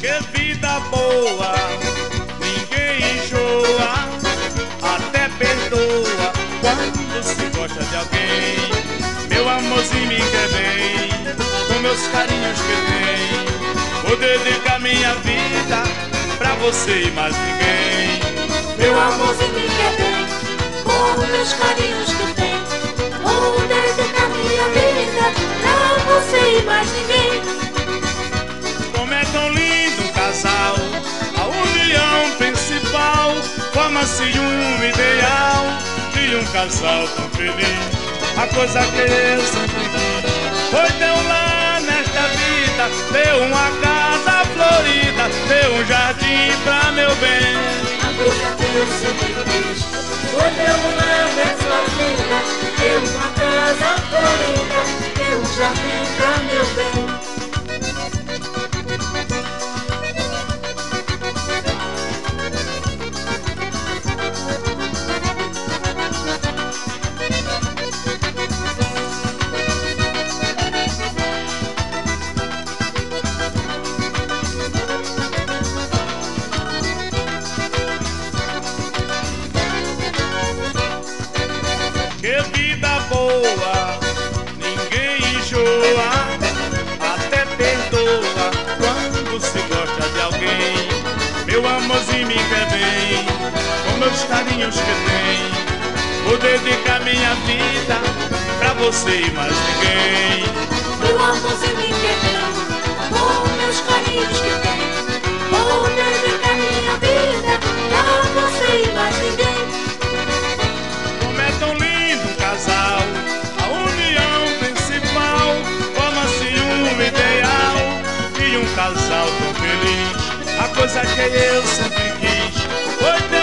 Que vida boa, carinhos que tem. Vou dedicar minha vida pra você e mais ninguém. Meu amorzinho me quer bem, com meus carinhos que tem. Vou dedicar minha vida pra você e mais ninguém. Como é tão lindo um casal, a união principal forma-se um ideal de um casal tão feliz. A coisa que eu sempre quis foi ter um lar vida, ter uma casa florida, ter um jardim pra meu bem. A coisa que eu sempre quis foi ter um nessa vida, ter uma casa florida, ter um jardim pra meu bem. Boa, ninguém enjoa, até perdoa quando se gosta de alguém. Meu amorzinho me quer bem, com meus carinhos que tem. Vou dedicar minha vida pra você e mais ninguém. Alto feliz, a coisa que eu sempre quis. Foi